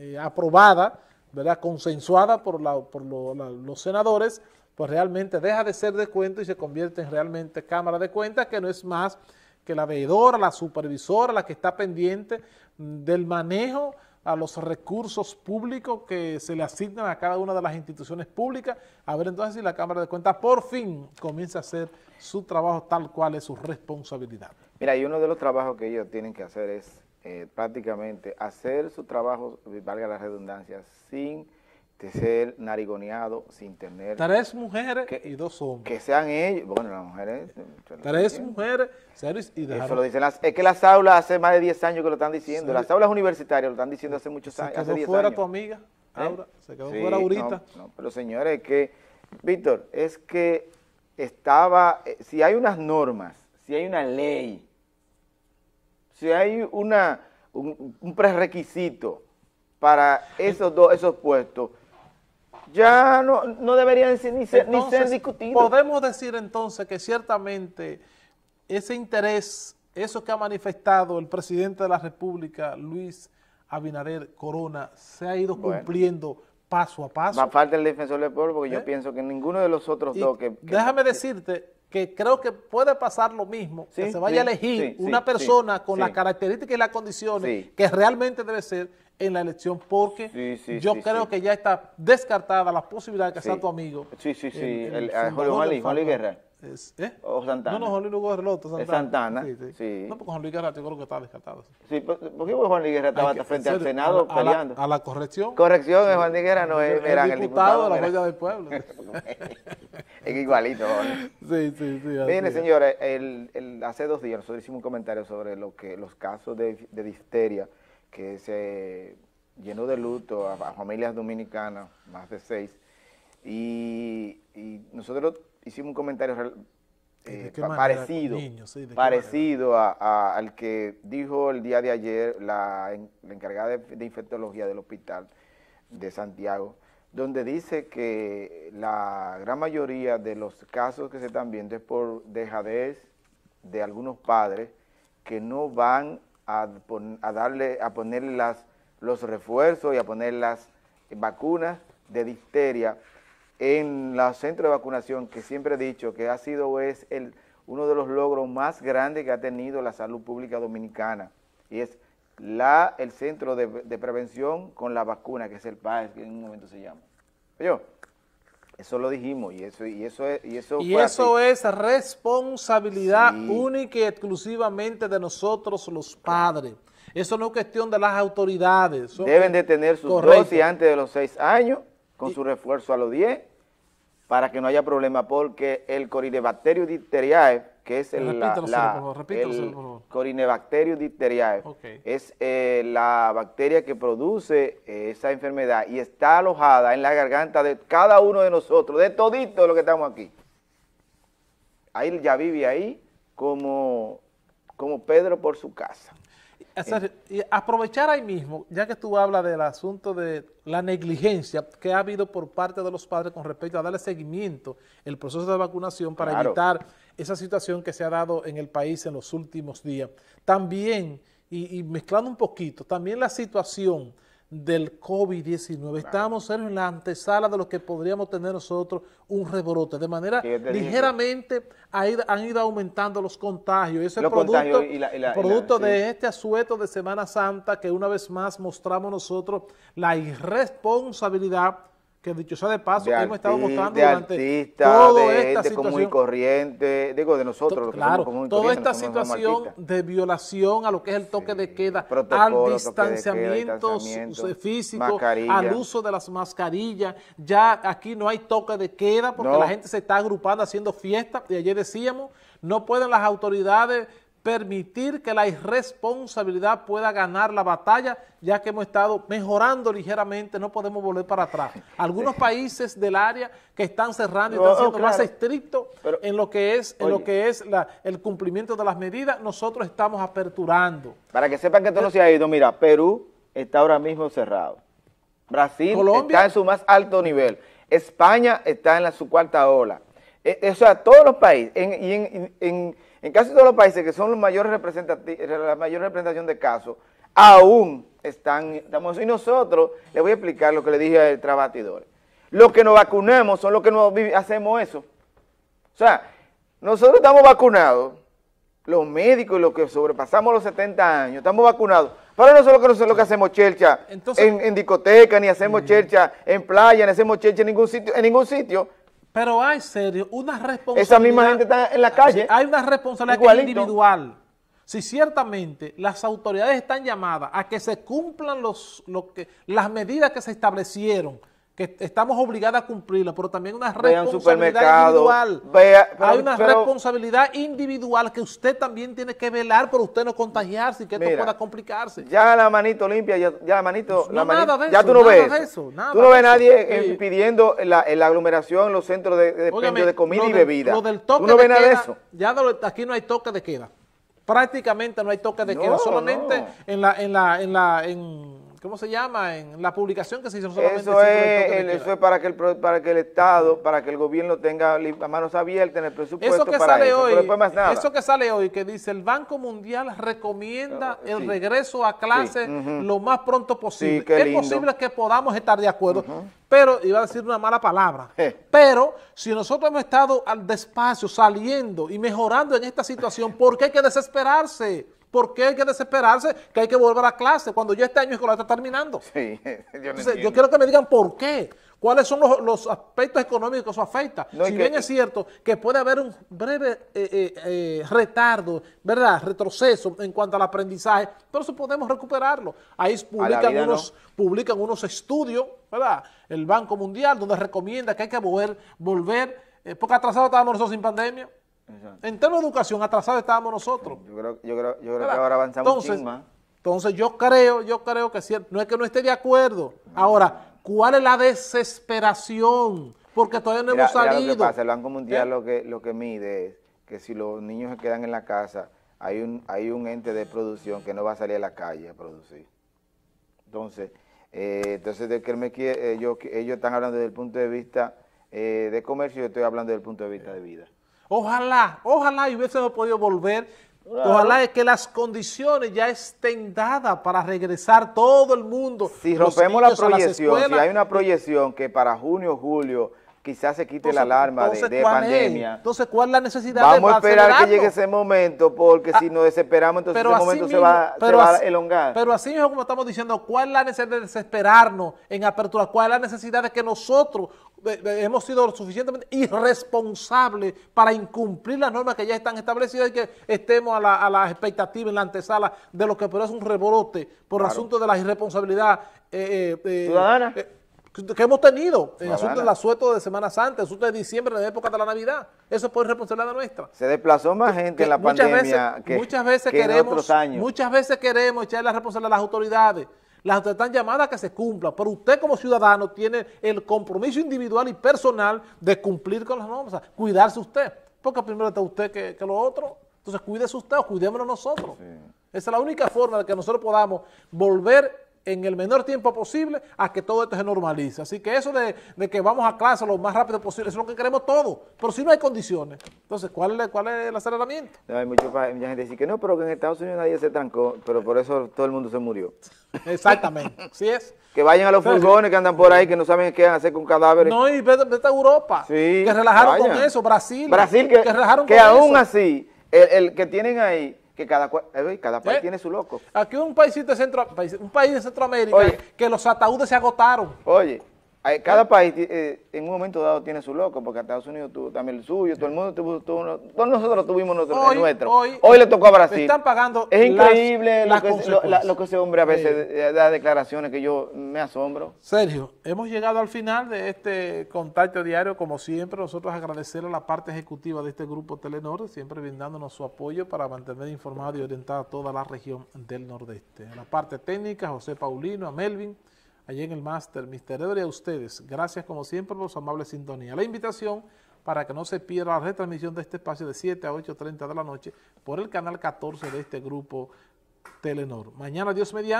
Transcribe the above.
eh, aprobada, ¿verdad? consensuada por, por los senadores, pues realmente deja de ser de cuento y se convierte en realmente Cámara de Cuentas, que no es más que la veedora, la supervisora, la que está pendiente del manejo a los recursos públicos que se le asignan a cada una de las instituciones públicas, a ver entonces si la Cámara de Cuentas por fin comienza a hacer su trabajo tal cual es su responsabilidad. Mira, y uno de los trabajos que ellos tienen que hacer es eh, prácticamente hacer su trabajo, valga la redundancia, sin ser narigoneado, sin tener... Tres mujeres y dos hombres. Que sean ellos, bueno, las mujeres... Tres mujeres, y dejaron... Eso lo dicen las... Es que las aulas hace más de 10 años que lo están diciendo, las aulas universitarias lo están diciendo hace muchos años, Se quedó fuera tu amiga, ¿Eh? se quedó fuera ahorita. No, pero señores, que... Víctor, es que estaba... Eh, si hay unas normas, si hay una ley, si hay una, un, un prerequisito para esos dos, esos puestos, ya no, no deberían ni ser, ni ser discutidos. Podemos decir entonces que ciertamente ese interés, eso que ha manifestado el presidente de la República, Luis Abinader Corona, se ha ido cumpliendo paso a paso. Más falta el defensor del pueblo porque yo ¿Eh? pienso que ninguno de los otros dos que, Déjame decirte que creo que puede pasar lo mismo, que se vaya a elegir una persona con las características y las condiciones que realmente debe ser en la elección, porque yo creo que ya está descartada la posibilidad de que sea tu amigo. Sí, sí, sí, el, Juan Luis Guerra. ¿Eh? O Santana. No, no, Juan Luis Guerra Santana. Es Santana, sí, No, porque Juan Luis Guerra yo creo que está descartado. Sí, porque Juan Luis Guerra estaba frente al Senado peleando. A la, corrección. Corrección, Juan Luis Guerra no es, el, el diputado. de la Feria del Pueblo. es igualito. Sí, sí, sí. Miren, señores, el, el, hace dos días nosotros hicimos un comentario sobre lo que los casos de, de difteria que se llenó de luto a, familias dominicanas, más de seis, y, nosotros hicimos un comentario eh, parecido, parecido al que dijo el día de ayer la, encargada de, infectología del hospital de Santiago, donde dice que la gran mayoría de los casos que se están viendo es por dejadez de algunos padres que no van a, a darle, a ponerle las los refuerzos y a poner las vacunas de difteria en los centros de vacunación, que siempre he dicho que ha sido es el, uno de los logros más grandes que ha tenido la salud pública dominicana, y es la, el centro de, prevención con la vacuna, que es el PAES, que en un momento se llama. Yo, eso lo dijimos y eso, y eso es... Y eso, y eso es responsabilidad única y exclusivamente de nosotros los padres. Eso no es cuestión de las autoridades. Deben de tener sus dosis antes de los seis años, con su refuerzo a los 10, para que no haya problema, porque el Corinebacterium difteriae, que es el, la, Corinebacterium difteriae, es eh, la bacteria que produce eh, esa enfermedad y está alojada en la garganta de cada uno de nosotros, de todito lo que estamos aquí. Ahí ya vive ahí como, como Pedro por su casa y aprovechar ahí mismo, ya que tú hablas del asunto de la negligencia que ha habido por parte de los padres con respecto a darle seguimiento el proceso de vacunación para evitar esa situación que se ha dado en el país en los últimos días. También, y mezclando un poquito, también la situación del COVID-19. Estamos en la antesala de lo que podríamos tener nosotros un rebrote. De manera ligeramente han ido aumentando los contagios. Ese producto, producto de este asueto de Semana Santa que una vez más mostramos nosotros la irresponsabilidad que dicho sea de paso, hemos estado mostrando durante artista, toda de esta situación. Común y corriente, digo de nosotros, claro, toda esta situación de violación a lo que es el toque de queda, al distanciamiento, físico, al uso de las mascarillas, ya aquí no hay toque de queda porque la gente se está agrupando haciendo fiestas y ayer decíamos, no pueden las autoridades permitir que la irresponsabilidad pueda ganar la batalla, ya que hemos estado mejorando ligeramente, no podemos volver para atrás. Algunos países del área que están cerrando y están siendo más estrictos en lo que es, en lo que es el cumplimiento de las medidas, nosotros estamos aperturando. Para que sepan que esto no se ha ido, mira, Perú está ahora mismo cerrado. Brasil está en su más alto nivel. España está en la, su cuarta ola. E, o sea, todos los países, y en en casi todos los países que son los mayores la mayor representación de casos, aún están, estamos, y nosotros, le voy a explicar lo que le dije al trabatidor. Los que nos vacunemos son los que nos hacemos eso. O sea, nosotros estamos vacunados, los médicos y los que sobrepasamos los 70 años, estamos vacunados, pero no solo que nosotros lo que hacemos chercha en, discoteca, ni hacemos chercha en playa, ni hacemos chercha en ningún sitio, en ningún sitio. Pero hay, serio, una responsabilidad. Esa misma gente está en la calle. Hay una responsabilidad individual. Si ciertamente las autoridades están llamadas a que se cumplan los, que, las medidas que se establecieron, que estamos obligados a cumplirlas, pero también una responsabilidad individual. Hay una responsabilidad individual que usted también tiene que velar por usted no contagiarse y que esto pueda complicarse. Ya la manito limpia, ya, la manito, la manito ya tú no ves eso. tú no ves nadie pidiendo la, aglomeración en los centros de, de, comida y bebida. Lo del toque tú no ves nada de eso. Ya aquí no hay toque de queda prácticamente no hay toque de queda, solamente en la, en la, en la, en, ¿cómo se llama? En la publicación que se hizo solamente. Eso es, eso es para que el para que el Estado, para que el gobierno tenga manos abiertas en el presupuesto eso que sale hoy, Eso que sale hoy, que dice el Banco Mundial recomienda ah, el regreso a clase lo más pronto posible. es posible que podamos estar de acuerdo, pero, iba a decir una mala palabra, pero si nosotros hemos estado al despacio, saliendo y mejorando en esta situación, ¿por qué hay que desesperarse? ¿Por qué hay que desesperarse que hay que volver a clase cuando ya este año escolar está terminando? Sí, yo, Entonces, yo quiero que me digan por qué. ¿Cuáles son los, aspectos económicos que eso afecta? si bien es cierto que puede haber un breve eh, eh, eh, retardo, ¿verdad? Retroceso en cuanto al aprendizaje, pero eso podemos recuperarlo. Ahí publican unos, publican unos estudios, ¿verdad? El Banco Mundial, donde recomienda que hay que volver, volver porque atrasados estábamos nosotros sin pandemia. En términos de educación, atrasados estábamos nosotros. Yo creo, yo creo, yo creo que ahora avanzamos entonces, más. Entonces yo creo, yo creo que no es que no esté de acuerdo. Ahora, ¿cuál es la desesperación? Porque todavía no hemos salido. Lo que pasa, el Banco Mundial ¿Eh? lo, que, lo que mide es que si los niños se quedan en la casa, hay un, hay un ente de producción que no va a salir a la calle a producir. Entonces, eh, entonces de que me quiere, ellos, ellos están hablando desde el punto de vista eh, de comercio, yo estoy hablando desde el punto de vista de vida. Ojalá, ojalá y hubiésemos podido volver. Ojalá es que las condiciones ya estén dadas para regresar todo el mundo. Si rompemos la proyección, si hay una proyección que para junio, julio quizás se quite la alarma de, pandemia. Entonces, ¿cuál es la necesidad Vamos a esperar que llegue ese momento, porque si ah, nos desesperamos, entonces ese momento se, va, a elongar. Pero así mismo, como estamos diciendo, ¿cuál es la necesidad de desesperarnos en apertura? ¿Cuál es la necesidad de que nosotros hemos sido lo suficientemente irresponsables para incumplir las normas que ya están establecidas y que estemos a la, a la expectativa en la antesala de lo que puede ser un rebrote por asunto de la irresponsabilidad eh, eh, eh ciudadana eh, que hemos tenido en asuntos del asueto de Semana Santa, asuntos de diciembre, en la época de la Navidad. Eso es por responsabilidad nuestra. Se desplazó más gente en la pandemia que, muchas veces queremos, otros años. Muchas veces queremos echar la responsabilidad a las autoridades. Las autoridades están llamadas a que se cumplan, pero usted como ciudadano tiene el compromiso individual y personal de cumplir con las normas, cuidarse usted, porque primero está usted que, que lo otro. Entonces cuídese usted o cuidémonos nosotros. Esa es la única forma de que nosotros podamos volver en el menor tiempo posible a que todo esto se normalice. Así que eso de, que vamos a clase lo más rápido posible, eso es lo que queremos todos, pero si no hay condiciones. Entonces, ¿cuál es, cuál es el aceleramiento? hay mucha gente que dice que no, pero que en Estados Unidos nadie se trancó, pero por eso todo el mundo se murió. Exactamente, sí es. Que vayan a los furgones que andan por ahí, que no saben qué hacer con cadáveres. No, y vete, a Europa, que relajaron con eso, Brasil, Brasil que, relajaron que aún así, el que tienen ahí, que cada, eh, cada país ¿Eh? tiene su loco. Aquí un paísito de Centro, un país de Centroamérica que los ataúdes se agotaron. Oye, cada país eh, en un momento dado tiene su loco, porque Estados Unidos tuvo también el suyo, todo el mundo tuvo, todos nosotros tuvimos nuestro, hoy, nuestro. Hoy, le tocó a Brasil. Están pagando Es increíble lo, que, ese hombre a veces da declaraciones que yo me asombro. Sergio, hemos llegado al final de este contacto diario, como siempre, nosotros agradecerle a la parte ejecutiva de este grupo Telenor, siempre brindándonos su apoyo para mantener informado y orientada a toda la región del Nordeste. A la parte técnica, José Paulino, a Melvin, allí en el máster, Mister y a ustedes. Gracias como siempre por su amable sintonía. La invitación para que no se pierda la retransmisión de este espacio de 7 a 8.30 de la noche por el canal 14 de este grupo Telenor. Mañana, Dios mediante.